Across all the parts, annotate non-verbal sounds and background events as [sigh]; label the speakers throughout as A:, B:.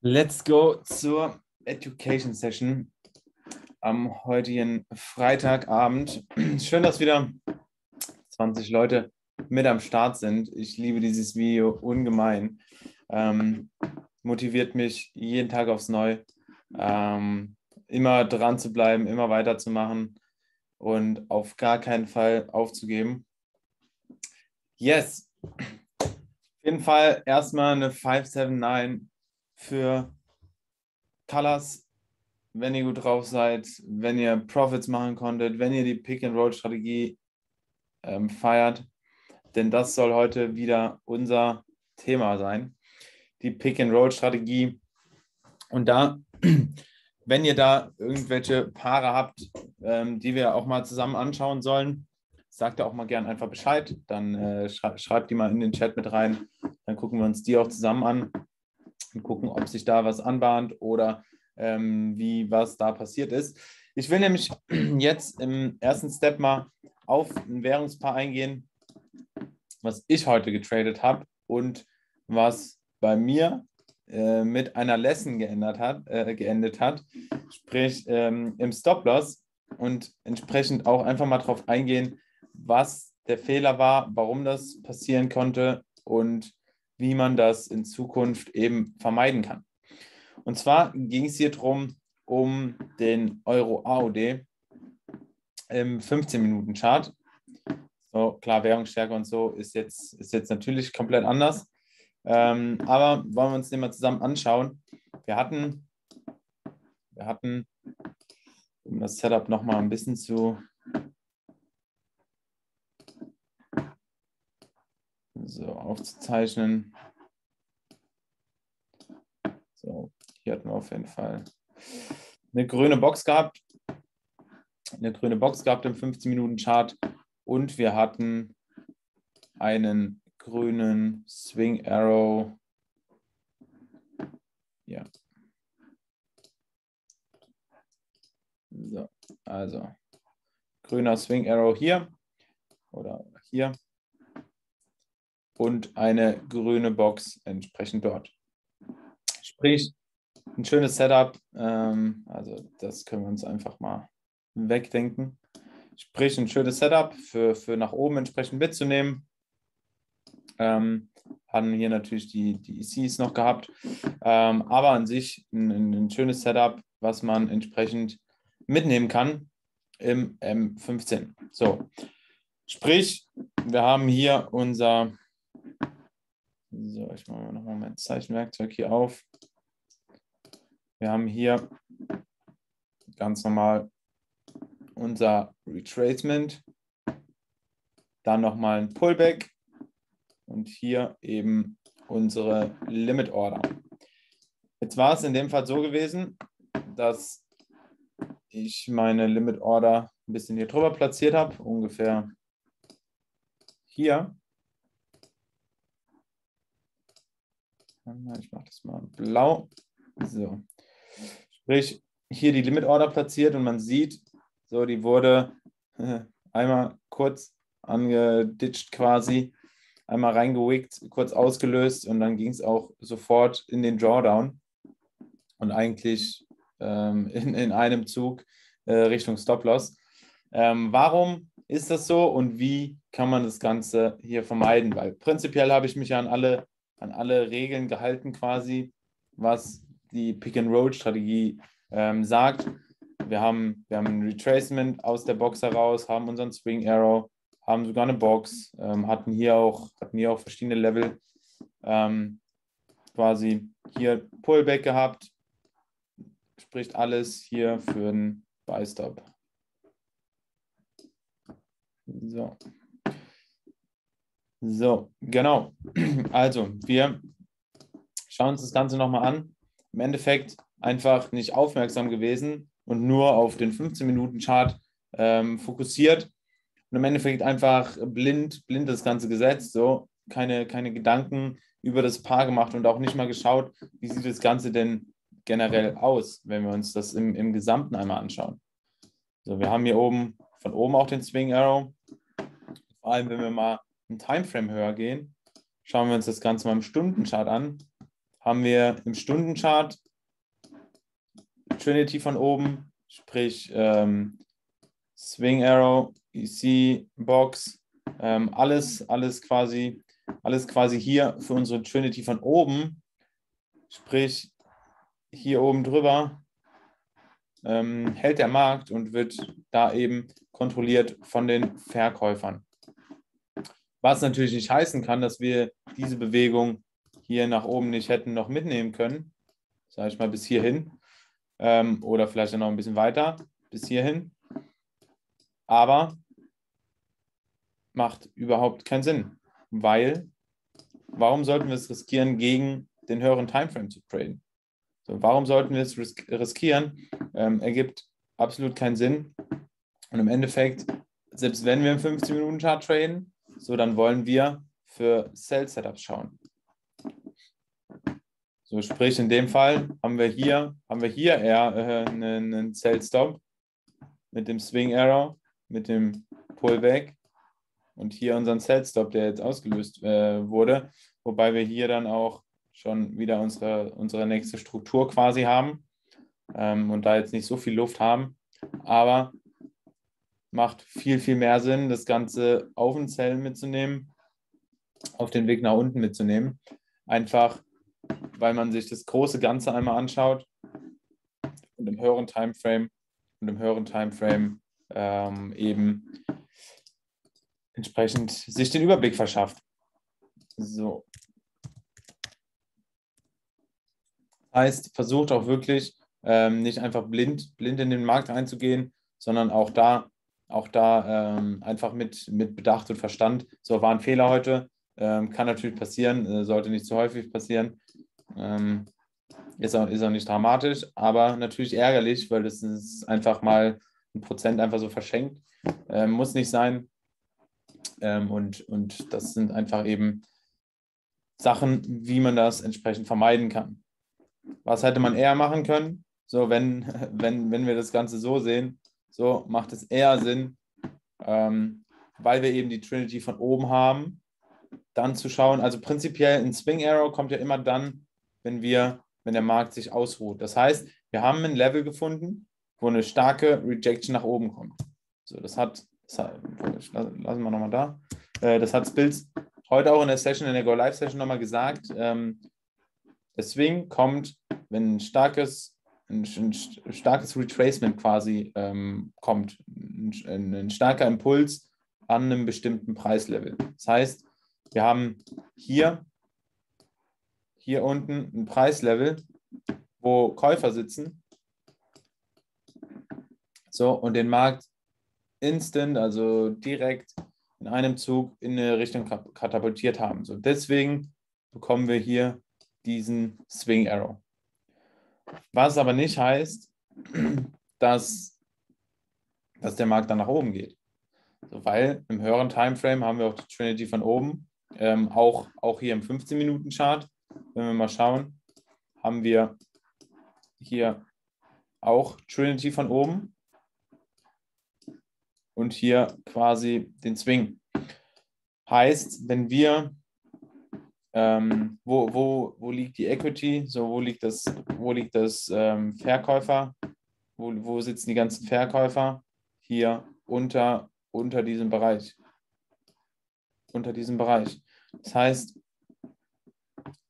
A: Let's go zur Education Session am heutigen Freitagabend. Schön, dass wieder 20 Leute mit am Start sind. Ich liebe dieses Video ungemein. Ähm, motiviert mich jeden Tag aufs Neue, ähm, immer dran zu bleiben, immer weiterzumachen und auf gar keinen Fall aufzugeben. Yes. Auf jeden Fall erstmal eine 579 für Colors, wenn ihr gut drauf seid, wenn ihr Profits machen konntet, wenn ihr die Pick-and-Roll-Strategie ähm, feiert. Denn das soll heute wieder unser Thema sein. Die Pick-and-Roll-Strategie. Und da, [clears throat] wenn ihr da irgendwelche Paare habt, ähm, die wir auch mal zusammen anschauen sollen, sagt auch mal gern einfach Bescheid. Dann äh, schreibt die mal in den Chat mit rein. Dann gucken wir uns die auch zusammen an und gucken, ob sich da was anbahnt oder ähm, wie was da passiert ist. Ich will nämlich [clears throat] jetzt im ersten Step mal auf ein Währungspaar eingehen, was ich heute getradet habe und was bei mir äh, mit einer Lesson geändert hat, äh, geendet hat, sprich ähm, im Stop-Loss und entsprechend auch einfach mal darauf eingehen, was der Fehler war, warum das passieren konnte und wie man das in Zukunft eben vermeiden kann. Und zwar ging es hier darum, um den Euro AOD im 15-Minuten-Chart. So, klar, Währungsstärke und so ist jetzt, ist jetzt natürlich komplett anders. Ähm, aber wollen wir uns den mal zusammen anschauen. Wir hatten, wir hatten, um das Setup nochmal ein bisschen zu so aufzuzeichnen. So, hier hatten wir auf jeden Fall eine grüne Box gehabt. Eine grüne Box gehabt im 15-Minuten-Chart und wir hatten einen grünen Swing Arrow. Ja. So, also grüner Swing Arrow hier oder hier und eine grüne Box entsprechend dort. Sprich, ein schönes Setup. Ähm, also das können wir uns einfach mal wegdenken. Sprich, ein schönes Setup für, für nach oben entsprechend mitzunehmen. Ähm, hatten hier natürlich die, die ECs noch gehabt. Ähm, aber an sich ein, ein, schönes Setup, was man entsprechend mitnehmen kann im M15. So, sprich, wir haben hier unser so, ich mache nochmal mein Zeichenwerkzeug hier auf. Wir haben hier ganz normal unser Retracement, dann nochmal ein Pullback und hier eben unsere Limit Order. Jetzt war es in dem Fall so gewesen, dass ich meine Limit Order ein bisschen hier drüber platziert habe, ungefähr hier. Ich mache das mal blau. So. Sprich, hier die Limit Order platziert und man sieht, so, die wurde [laughs] einmal kurz angeditscht quasi, einmal reingewickt, kurz ausgelöst und dann ging es auch sofort in den Drawdown und eigentlich ähm, [laughs] in, in einem Zug äh, Richtung Stop-Loss. Ähm, warum ist das so und wie kann man das Ganze hier vermeiden? Weil prinzipiell habe ich mich ja an alle an alle Regeln gehalten, quasi, was die Pick-and-Roll-Strategie ähm, sagt. Wir haben, wir haben ein Retracement aus der Box heraus, haben unseren Swing Arrow, haben sogar eine Box, ähm, hatten, hier auch, hatten hier auch verschiedene Level, ähm, quasi hier Pullback gehabt, spricht alles hier für einen Buy-Stop. So. So, genau. Also, wir schauen uns das Ganze nochmal an. Im Endeffekt einfach nicht aufmerksam gewesen und nur auf den 15-Minuten-Chart ähm, fokussiert und im Endeffekt einfach blind, blind das Ganze gesetzt, so keine, keine Gedanken über das Paar gemacht und auch nicht mal geschaut, wie sieht das Ganze denn generell aus, wenn wir uns das im, im Gesamten einmal anschauen. So, wir haben hier oben von oben auch den Swing Arrow. Vor allem, wenn wir mal einen Timeframe höher gehen, schauen wir uns das Ganze mal im Stundenchart an, haben wir im Stundenchart Trinity von oben, sprich ähm, Swing Arrow, EC, Box, ähm, alles, alles quasi, alles quasi hier für unsere Trinity von oben, sprich hier oben drüber ähm, hält der Markt und wird da eben kontrolliert von den Verkäufern. Was natürlich nicht heißen kann, dass wir diese Bewegung hier nach oben nicht hätten noch mitnehmen können, sage ich mal bis hierhin ähm, oder vielleicht noch ein bisschen weiter bis hierhin. Aber macht überhaupt keinen Sinn, weil warum sollten wir es riskieren, gegen den höheren Timeframe zu traden? So, warum sollten wir es riskieren? Ähm, ergibt absolut keinen Sinn. Und im Endeffekt, selbst wenn wir im 15-Minuten-Chart traden, so dann wollen wir für Sell-Setups schauen. So, sprich, in dem Fall haben wir hier, haben wir hier eher äh, einen, einen Sell-Stop mit dem Swing Arrow, mit dem Pullback und hier unseren Sell-Stop, der jetzt ausgelöst äh, wurde, wobei wir hier dann auch schon wieder unsere, unsere nächste Struktur quasi haben ähm, und da jetzt nicht so viel Luft haben. Aber macht viel, viel mehr Sinn, das Ganze auf den Zellen mitzunehmen, auf den Weg nach unten mitzunehmen. Einfach, weil man sich das große Ganze einmal anschaut und im höheren Timeframe und im höheren Timeframe ähm, eben entsprechend sich den Überblick verschafft. So, Heißt, versucht auch wirklich ähm, nicht einfach blind, blind in den Markt einzugehen, sondern auch da, auch da ähm, einfach mit, mit Bedacht und Verstand. So war ein Fehler heute, ähm, kann natürlich passieren, äh, sollte nicht zu häufig passieren. Ähm, ist, auch, ist auch nicht dramatisch, aber natürlich ärgerlich, weil das ist einfach mal ein Prozent einfach so verschenkt. Ähm, muss nicht sein. Ähm, und, und das sind einfach eben Sachen, wie man das entsprechend vermeiden kann. Was hätte man eher machen können? So, wenn, [laughs] wenn, wenn wir das Ganze so sehen, so macht es eher Sinn, ähm, weil wir eben die Trinity von oben haben, dann zu schauen. Also prinzipiell ein Swing Arrow kommt ja immer dann, wenn wir, wenn der Markt sich ausruht. Das heißt, wir haben ein Level gefunden, wo eine starke Rejection nach oben kommt. So, das hat, das hat lassen wir nochmal da. Äh, das hat Spills heute auch in der Session, in der Go Live Session nochmal gesagt. Ähm, Deswegen kommt, wenn ein starkes, ein, ein starkes Retracement quasi ähm, kommt, ein, ein starker Impuls an einem bestimmten Preislevel. Das heißt, wir haben hier, hier unten ein Preislevel, wo Käufer sitzen. So, und den Markt instant, also direkt in einem Zug in eine Richtung katapultiert haben. So, deswegen bekommen wir hier diesen Swing Arrow. Was aber nicht heißt, dass, dass der Markt dann nach oben geht. So, weil im höheren Timeframe haben wir auch die Trinity von oben, ähm, auch, auch hier im 15-Minuten-Chart. Wenn wir mal schauen, haben wir hier auch Trinity von oben und hier quasi den Swing. Heißt, wenn wir ähm, wo, wo, wo liegt die Equity? So, wo liegt das, wo liegt das ähm, Verkäufer? Wo, wo sitzen die ganzen Verkäufer? Hier unter, unter diesem Bereich. Unter diesem Bereich. Das heißt,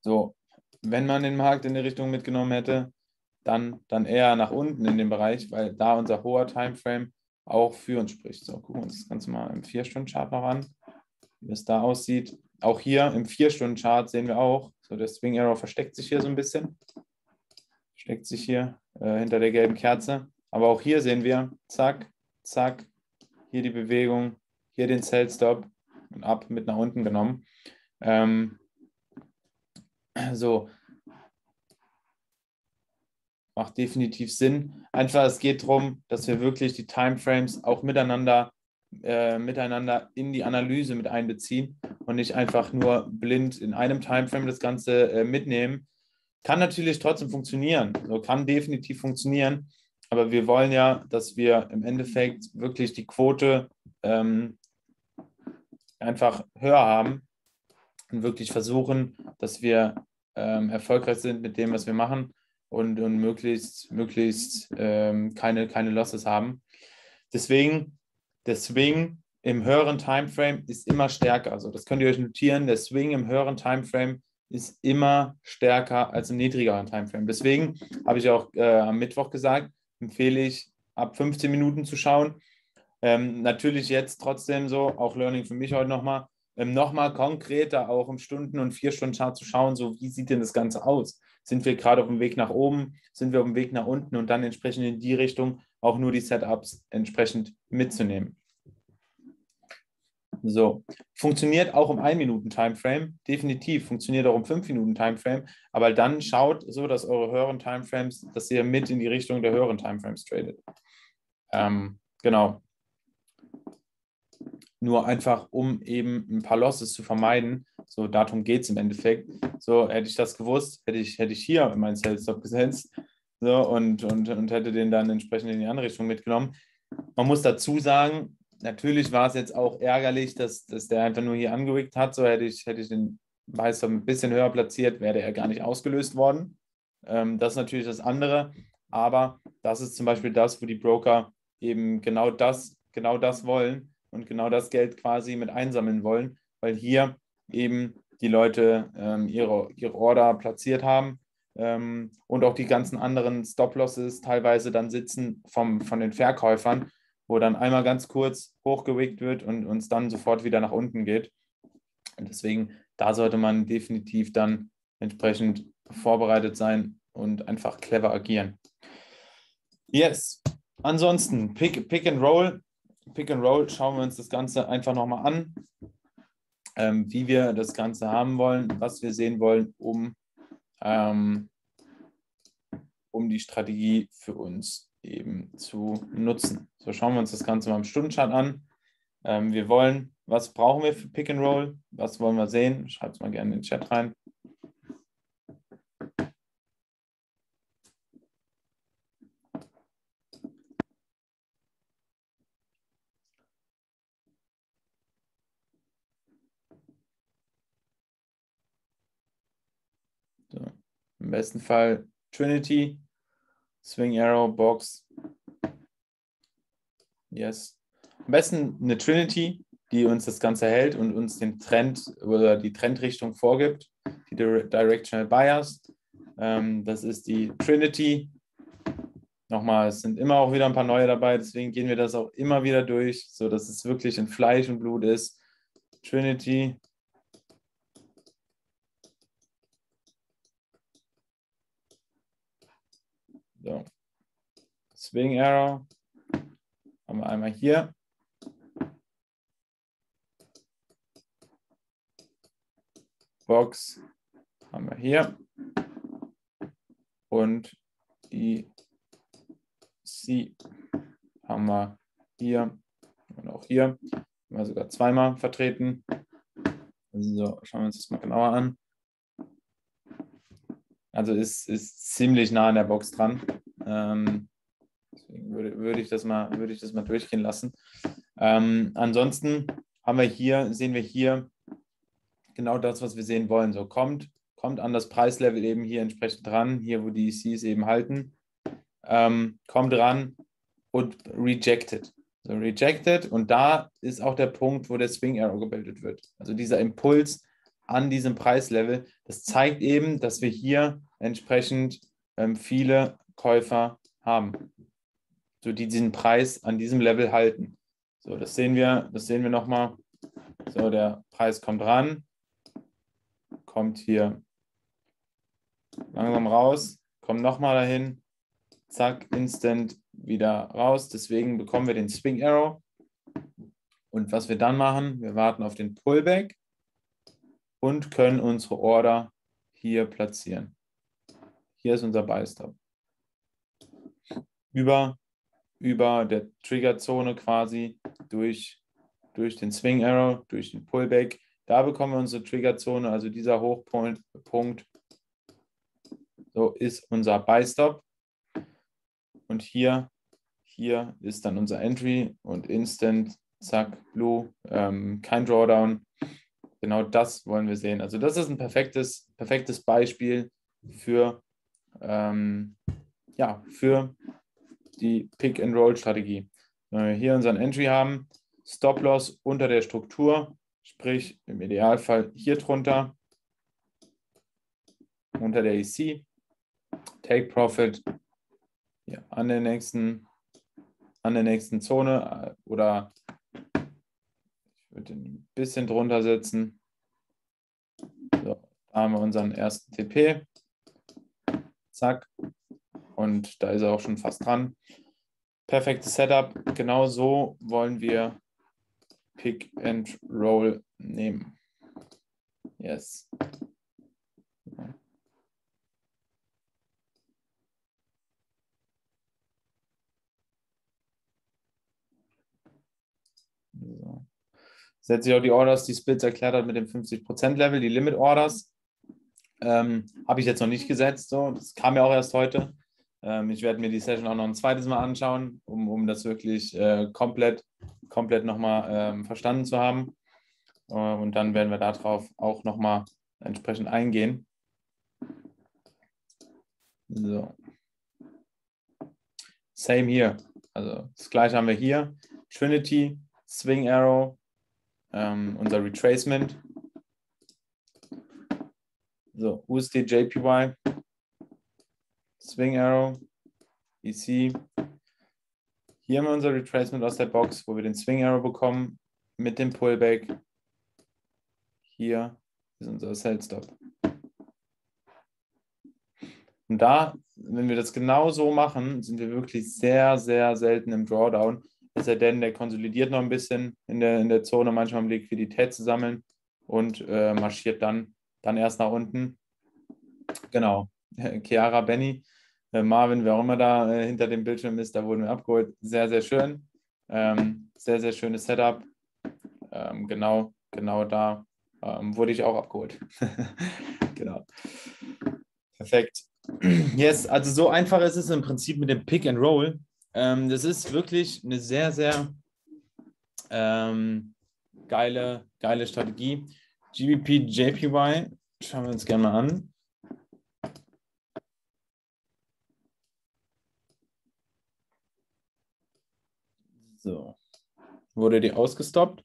A: so, wenn man den Markt in die Richtung mitgenommen hätte, dann, dann eher nach unten in den Bereich, weil da unser hoher Timeframe auch für uns spricht. So, gucken wir uns das Ganze mal im 4-Stunden-Chart noch an, wie es da aussieht auch hier im 4-Stunden-Chart sehen wir auch, so der Swing Arrow versteckt sich hier so ein bisschen. Versteckt sich hier äh, hinter der gelben Kerze. Aber auch hier sehen wir, zack, zack, hier die Bewegung, hier den Sell Stop und ab mit nach unten genommen. Ähm, so, macht definitiv Sinn. Einfach, es geht darum, dass wir wirklich die Timeframes auch miteinander äh, miteinander in die Analyse mit einbeziehen und nicht einfach nur blind in einem Timeframe das Ganze äh, mitnehmen. Kann natürlich trotzdem funktionieren, so kann definitiv funktionieren, aber wir wollen ja, dass wir im Endeffekt wirklich die Quote ähm, einfach höher haben und wirklich versuchen, dass wir ähm, erfolgreich sind mit dem, was wir machen und, und möglichst, möglichst ähm, keine, keine Losses haben. Deswegen, der Swing im höheren Timeframe ist immer stärker. Also das könnt ihr euch notieren, der Swing im höheren Timeframe ist immer stärker als im niedrigeren Timeframe. Deswegen habe ich auch äh, am Mittwoch gesagt, empfehle ich ab 15 Minuten zu schauen. Ähm, natürlich jetzt trotzdem so, auch Learning für mich heute nochmal, ähm, nochmal konkreter auch im Stunden- und Vier-Stunden-Chart zu schauen, so wie sieht denn das Ganze aus? Sind wir gerade auf dem Weg nach oben? Sind wir auf dem Weg nach unten? Und dann entsprechend in die Richtung auch nur die Setups entsprechend mitzunehmen. So, funktioniert auch im 1-Minuten-Timeframe, definitiv, funktioniert auch im 5-Minuten-Timeframe, aber dann schaut so, dass eure höheren Timeframes, dass ihr mit in die Richtung der höheren Timeframes tradet. Ähm, genau. Nur einfach, um eben ein paar Losses zu vermeiden. So, darum geht es im Endeffekt. So, hätte ich das gewusst, hätte ich, hätte ich hier meinen Sales Stop gesetzt so, und, und, und hätte den dann entsprechend in die andere Richtung mitgenommen. Man muss dazu sagen, natürlich war es jetzt auch ärgerlich, dass, dass der einfach nur hier angewickt hat. So hätte ich, hätte ich den Meister ein bisschen höher platziert, wäre er gar nicht ausgelöst worden. Ähm, das ist natürlich das andere. Aber das ist zum Beispiel das, wo die Broker eben genau das, genau das wollen und genau das Geld quasi mit einsammeln wollen, weil hier eben die Leute ähm, ihre, ihre Order platziert haben ähm, und auch die ganzen anderen Stop-Losses teilweise dann sitzen vom, von den Verkäufern wo dann einmal ganz kurz hochgewickt wird und uns dann sofort wieder nach unten geht. Und deswegen, da sollte man definitiv dann entsprechend vorbereitet sein und einfach clever agieren. Yes. Ansonsten, Pick, Pick and Roll. Pick and Roll schauen wir uns das Ganze einfach nochmal an, ähm, wie wir das Ganze haben wollen, was wir sehen wollen, um, ähm, um die Strategie für uns eben zu nutzen. So schauen wir uns das Ganze mal im Stundenchart an. Ähm, wir wollen, was brauchen wir für Pick and Roll? Was wollen wir sehen? Schreibt es mal gerne in den Chat rein. So. Im besten Fall Trinity Swing Arrow, Box. Yes. Am besten eine Trinity, die uns das Ganze hält und uns den Trend oder die Trendrichtung vorgibt. Die Directional Bias. Ähm, das ist die Trinity. Nochmal, es sind immer auch wieder ein paar neue dabei, deswegen gehen wir das auch immer wieder durch, sodass es wirklich in Fleisch und Blut ist. Trinity, So. Swing Arrow haben wir einmal hier. Box haben wir hier. Und die C haben wir hier und auch hier. Haben wir sogar zweimal vertreten. So, schauen wir uns das mal genauer an. Also ist, ist ziemlich nah an der Box dran. Ähm, deswegen würde, würde, ich das mal, würde ich das mal durchgehen lassen. Ähm, ansonsten haben wir hier, sehen wir hier genau das, was wir sehen wollen. So kommt, kommt an das Preislevel eben hier entsprechend dran, hier wo die ECs eben halten. Ähm, kommt ran und rejected. So rejected und da ist auch der Punkt, wo der Swing Arrow gebildet wird. Also dieser Impuls an diesem Preislevel, das zeigt eben, dass wir hier entsprechend ähm, viele Käufer haben, so die diesen Preis an diesem Level halten. So, das sehen wir, das sehen wir nochmal. So, der Preis kommt ran, kommt hier langsam raus, kommt nochmal dahin, zack, instant wieder raus. Deswegen bekommen wir den Swing Arrow. Und was wir dann machen, wir warten auf den Pullback und können unsere Order hier platzieren. Hier ist unser Buy Stop. Über, über der Triggerzone quasi durch, durch den Swing Arrow, durch den Pullback. Da bekommen wir unsere Triggerzone, also dieser Hochpunkt. Punkt, so ist unser Buy Stop. Und hier, hier ist dann unser Entry und Instant, zack, Blue, ähm, kein Drawdown. genau das wollen wir sehen. Also das ist ein perfektes, perfektes Beispiel für, ähm, ja, für die Pick-and-Roll-Strategie. Wenn wir hier unseren Entry haben, Stop-Loss unter der Struktur, sprich im Idealfall hier drunter, unter der EC, Take Profit ja, an der nächsten an der nächsten Zone äh, oder ich würde ein bisschen drunter setzen. So, da haben wir unseren ersten TP. Zack. Und da ist er auch schon fast dran. Perfektes Setup. Genau so wollen wir Pick and Roll nehmen. Yes. So. Setze ich auch die Orders, die Splits erklärt hat mit dem 50%-Level, die Limit-Orders. Ähm, Habe ich jetzt noch nicht gesetzt. So. Das kam ja auch erst heute. Ähm, ich werde mir die Session auch noch ein zweites Mal anschauen, um, um das wirklich äh, komplett, komplett nochmal ähm, verstanden zu haben. Äh, und dann werden wir darauf auch nochmal entsprechend eingehen. So. Same hier. Also das gleiche haben wir hier. Trinity, Swing Arrow, ähm, unser Retracement. So, USD JPY, Swing Arrow, EC. Hier haben wir unser Retracement aus der Box, wo wir den Swing Arrow bekommen mit dem Pullback. Hier ist unser Sell Stop. Und da, wenn wir das genau so machen, sind wir wirklich sehr, sehr selten im Drawdown. Es sei denn, der konsolidiert noch ein bisschen in der, in der Zone, manchmal um Liquidität zu sammeln und äh, marschiert dann, dann erst nach unten. Genau. [laughs] Chiara, Benny, äh, Marvin, wer auch immer da äh, hinter dem Bildschirm ist, da wurden wir abgeholt. Sehr, sehr schön. Ähm, sehr, sehr schönes Setup. Ähm, genau, genau da ähm, wurde ich auch abgeholt. [laughs] genau. Perfekt. [clears throat] Yes, also so einfach ist es im Prinzip mit dem Pick and Roll. Ähm, das ist wirklich eine sehr, sehr ähm, geile, geile Strategie. GBP, JPY, schauen wir uns gerne mal an. So, wurde die ausgestoppt?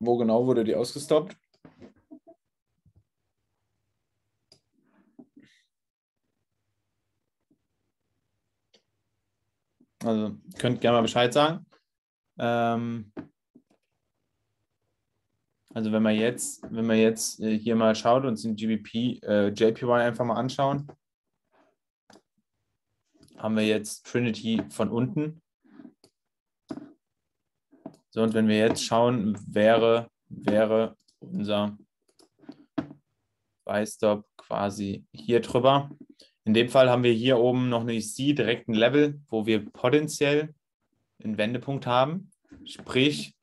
A: Wo genau wurde die ausgestoppt? Also könnt gerne mal Bescheid sagen. Ähm, also wenn man jetzt, wenn man jetzt äh, hier mal schaut und den GBP, äh, JPY einfach mal anschauen, haben wir jetzt Trinity von unten. So, und wenn wir jetzt schauen, wäre, wäre unser Buy Stop quasi hier drüber. In dem Fall haben wir hier oben noch eine EC, direkt ein Level, wo wir potenziell einen Wendepunkt haben. Sprich,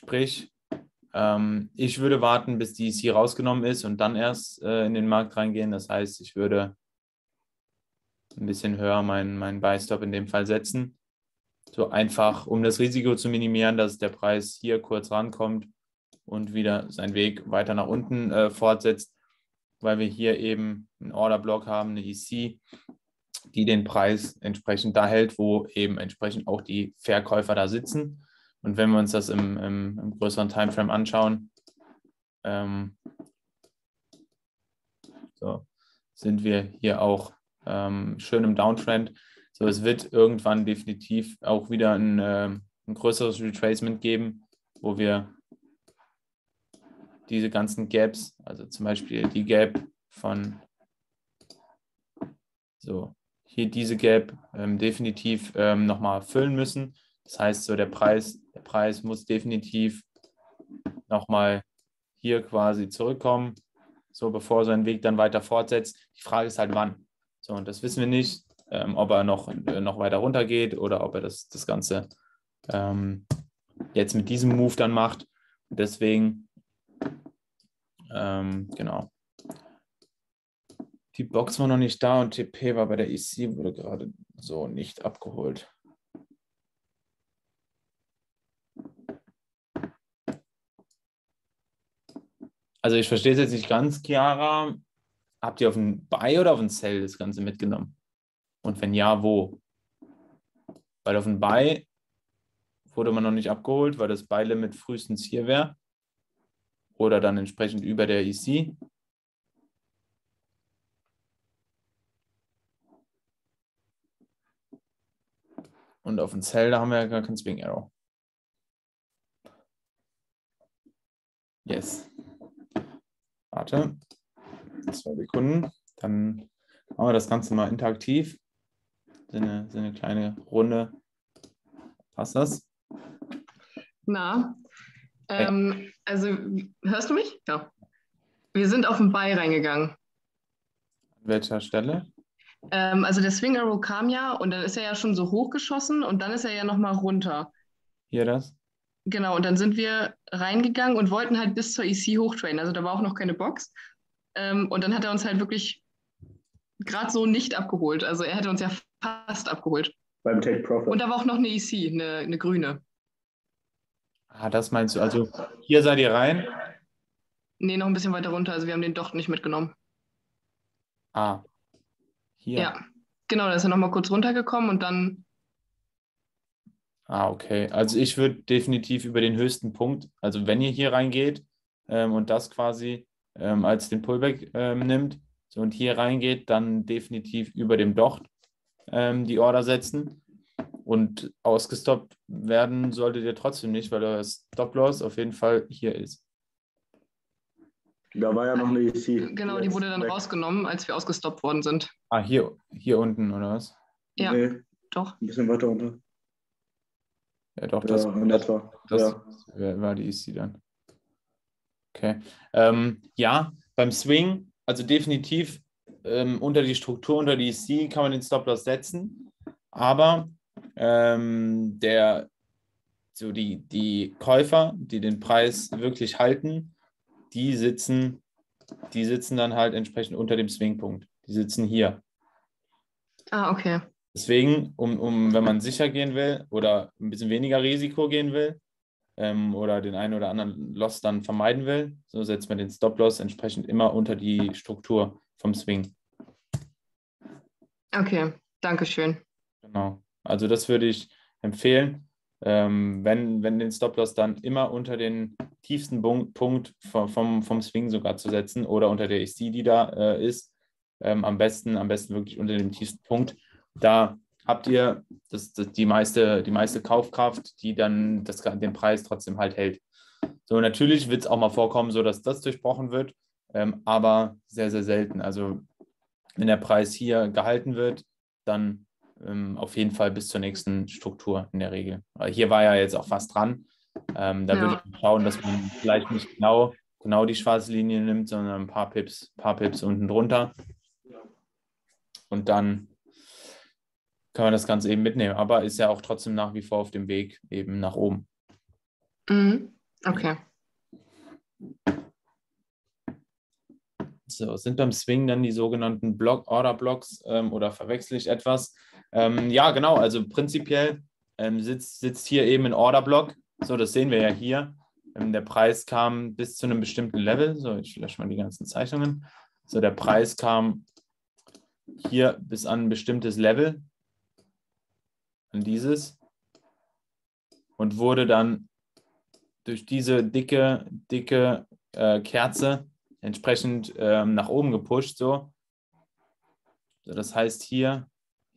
A: sprich ähm, ich würde warten, bis die EC rausgenommen ist und dann erst äh, in den Markt reingehen. Das heißt, ich würde ein bisschen höher meinen, meinen Buy-Stop in dem Fall setzen. So einfach, um das Risiko zu minimieren, dass der Preis hier kurz rankommt und wieder seinen Weg weiter nach unten äh, fortsetzt weil wir hier eben einen Orderblock haben, eine EC, die den Preis entsprechend da hält, wo eben entsprechend auch die Verkäufer da sitzen. Und wenn wir uns das im, im, im größeren Timeframe anschauen, ähm, so, sind wir hier auch ähm, schön im Downtrend. So, es wird irgendwann definitiv auch wieder ein, äh, ein größeres Retracement geben, wo wir diese ganzen Gaps, also zum Beispiel die Gap von so hier diese Gap ähm, definitiv ähm, nochmal füllen müssen. Das heißt, so der Preis, der Preis muss definitiv nochmal hier quasi zurückkommen, so bevor sein Weg dann weiter fortsetzt. Die Frage ist halt, wann. So, und das wissen wir nicht, ähm, ob er noch, äh, noch weiter runter geht oder ob er das, das Ganze ähm, jetzt mit diesem Move dann macht. deswegen ähm, genau. Die Box war noch nicht da und TP war bei der EC, wurde gerade so nicht abgeholt. Also ich verstehe es jetzt nicht ganz, Chiara. Habt ihr auf ein Buy oder auf ein Sell das Ganze mitgenommen? Und wenn ja, wo? Weil auf ein Buy wurde man noch nicht abgeholt, weil das Buy-Limit frühestens hier wäre. Oder dann entsprechend über der EC. Und auf dem Cell, da haben wir ja gar keinen Swing Arrow. Yes. Warte. Zwei Sekunden. Dann machen wir das Ganze mal interaktiv. So eine, so eine kleine Runde. Passt das?
B: Na, ähm, also hörst du mich? Ja. Wir sind auf den Buy reingegangen.
A: An welcher Stelle?
B: Ähm, also der Swing Arrow kam ja und dann ist er ja schon so hochgeschossen und dann ist er ja nochmal runter.
A: Hier das?
B: Genau, und dann sind wir reingegangen und wollten halt bis zur EC hochtrainen. Also da war auch noch keine Box. Ähm, und dann hat er uns halt wirklich gerade so nicht abgeholt. Also er hätte uns ja fast abgeholt.
C: Beim Take Profit.
B: Und da war auch noch eine EC, eine, eine grüne.
A: Ah, das meinst du. Also hier seid ihr rein.
B: Nee, noch ein bisschen weiter runter. Also wir haben den doch nicht mitgenommen.
A: Ah. Hier.
B: Ja, genau, da ist er nochmal kurz runtergekommen und dann,
A: Ah, okay. Also ich würde definitiv über den höchsten Punkt, also wenn ihr hier reingeht ähm, und das quasi ähm, als den Pullback ähm, nimmt so, und hier reingeht, dann definitiv über dem Docht ähm, die Order setzen. Und ausgestoppt werden solltet ihr trotzdem nicht, weil euer Stop-Loss auf jeden Fall hier ist.
C: Da war ja noch eine EC.
B: genau, die wurde dann
C: weg.
B: rausgenommen, als wir ausgestoppt worden sind.
A: Ah, hier, hier unten, oder was?
B: Ja,
C: Nee,
B: doch.
C: ein bisschen weiter runter.
A: Ja, doch,
C: Ja,
A: das,
C: in
A: das,
C: etwa.
A: das
C: ja.
A: wär- war die EC dann. Okay. Ähm, ja, beim Swing, also definitiv ähm, unter die Struktur, unter die EC kann man den Stop-Loss setzen, aber ähm, der, so die, die Käufer, die den Preis wirklich halten, die sitzen, die sitzen dann halt entsprechend unter dem Swingpunkt. Die sitzen hier.
B: Ah, okay.
A: Deswegen, um, um, wenn man sicher gehen will oder ein bisschen weniger Risiko gehen will ähm, oder den einen oder anderen Loss dann vermeiden will, so setzt man den Stop-Loss entsprechend immer unter die Struktur vom Swing.
B: Okay, danke schön.
A: Genau. Also das würde ich empfehlen, ähm, wenn, wenn den Stop-Loss dann immer unter den tiefsten Punkt vom, vom, vom Swing sogar zu setzen oder unter der EC, die da äh, ist. Ähm, am besten, am besten wirklich unter dem tiefsten Punkt. Da habt ihr das, das, die, meiste, die meiste Kaufkraft, die dann das, den Preis trotzdem halt hält. So, natürlich wird es auch mal vorkommen, so dass das durchbrochen wird, ähm, aber sehr, sehr selten. Also wenn der Preis hier gehalten wird, dann ähm, auf jeden Fall bis zur nächsten Struktur in der Regel. Hier war ja jetzt auch fast dran. Ähm, da
B: Ja.
A: würde ich schauen, dass man vielleicht nicht genau, genau die schwarze Linie nimmt, sondern ein paar Pips, paar Pips unten drunter. Und dann kann man das Ganze eben mitnehmen. Aber ist ja auch trotzdem nach wie vor auf dem Weg eben nach oben.
B: Mhm. Okay.
A: So, sind beim Swing dann die sogenannten Block Order Blocks ähm, oder verwechsel ich etwas? Ähm, ja, genau, also prinzipiell ähm, sitzt, sitzt hier eben ein Order Block. So, das sehen wir ja hier. Ähm, der Preis kam bis zu einem bestimmten Level. So, ich lösche mal die ganzen Zeichnungen. So, der Preis kam hier bis an ein bestimmtes Level, an dieses, und wurde dann durch diese dicke, dicke äh, Kerze entsprechend ähm, nach oben gepusht. So. so, das heißt hier,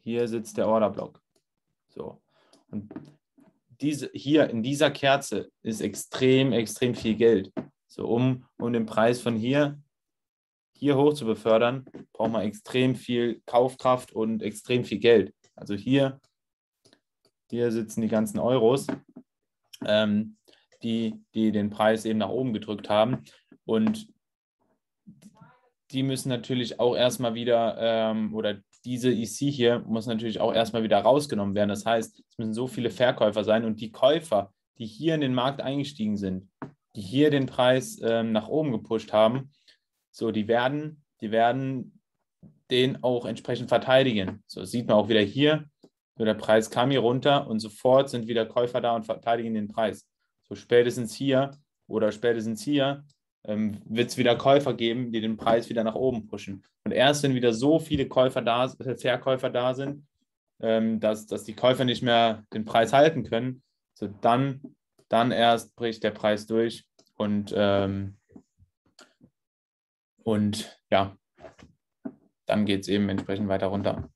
A: hier sitzt der Orderblock. So. Und diese, hier in dieser Kerze ist extrem, extrem viel Geld. So, um, um den Preis von hier, hier hoch zu befördern, braucht man extrem viel Kaufkraft und extrem viel Geld. Also hier, hier sitzen die ganzen Euros, ähm, die, die den Preis eben nach oben gedrückt haben. Und die müssen natürlich auch erstmal wieder, ähm, oder diese EC hier muss natürlich auch erstmal wieder rausgenommen werden. Das heißt, es müssen so viele Verkäufer sein und die Käufer, die hier in den Markt eingestiegen sind, die hier den Preis ähm, nach oben gepusht haben, so, die werden, die werden den auch entsprechend verteidigen. So sieht man auch wieder hier. So, der Preis kam hier runter und sofort sind wieder Käufer da und verteidigen den Preis. So spätestens hier oder spätestens hier ähm, wird es wieder Käufer geben, die den Preis wieder nach oben pushen. Und erst wenn wieder so viele Käufer da, äh, Verkäufer da sind, ähm, dass, dass die Käufer nicht mehr den Preis halten können, so dann, dann erst bricht der Preis durch und, ähm, und ja, dann geht es eben entsprechend weiter runter.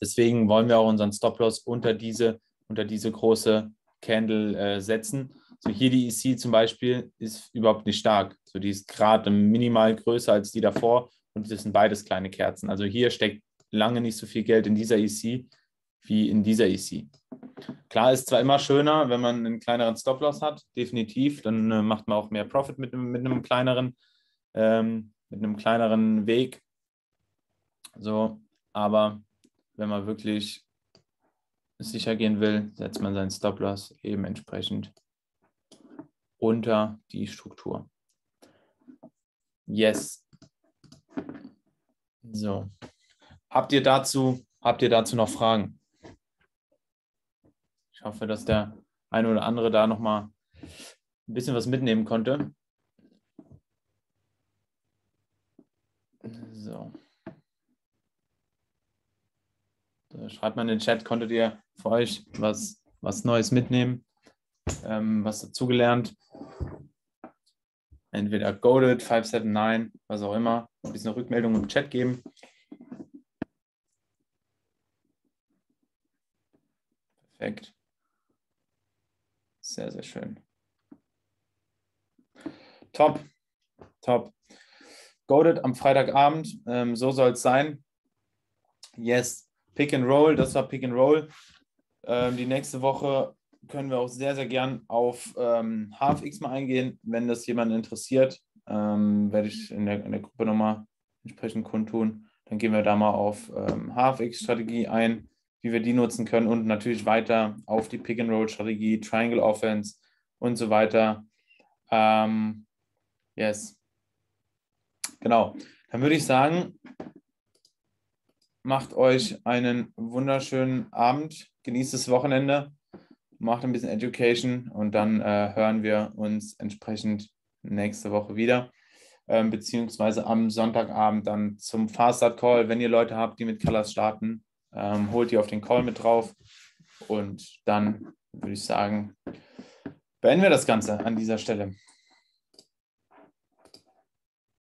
A: Deswegen wollen wir auch unseren Stop-Loss unter diese, unter diese große Candle äh, setzen. So hier die EC zum Beispiel ist überhaupt nicht stark. So die ist gerade minimal größer als die davor und das sind beides kleine Kerzen. Also hier steckt lange nicht so viel Geld in dieser EC wie in dieser EC. Klar ist zwar immer schöner, wenn man einen kleineren Stop-Loss hat, definitiv, dann äh, macht man auch mehr Profit mit, mit einem kleineren, ähm, mit einem kleineren Weg. So, aber wenn man wirklich sicher gehen will, setzt man seinen Stop-Loss eben entsprechend unter die Struktur. Yes. So. Habt ihr dazu, habt ihr dazu noch Fragen? Ich hoffe, dass der eine oder andere da nochmal ein bisschen was mitnehmen konnte. So. Schreibt mal in den Chat, konntet ihr für euch was, was Neues mitnehmen, ähm, was dazugelernt? Entweder Goaded, 579, was auch immer. Ein bisschen Rückmeldung im Chat geben. Perfekt. Sehr, sehr schön. Top. Top. Goaded am Freitagabend. Ähm, so soll es sein. Yes. Pick and Roll, das war Pick and Roll. Ähm, die nächste Woche können wir auch sehr, sehr gern auf ähm, HFX mal eingehen, wenn das jemanden interessiert. Ähm, werde ich in der, in der Gruppe nochmal entsprechend kundtun. Dann gehen wir da mal auf ähm, HFX-Strategie ein, wie wir die nutzen können und natürlich weiter auf die Pick-and-Roll-Strategie, Triangle Offense und so weiter. Ähm, yes. Genau. Dann würde ich sagen, Macht euch einen wunderschönen Abend. Genießt das Wochenende. Macht ein bisschen Education und dann äh, hören wir uns entsprechend nächste Woche wieder. Ähm, beziehungsweise am Sonntagabend dann zum Faststart Call. Wenn ihr Leute habt, die mit Colors starten, ähm, holt ihr auf den Call mit drauf. Und dann würde ich sagen, beenden wir das Ganze an dieser Stelle.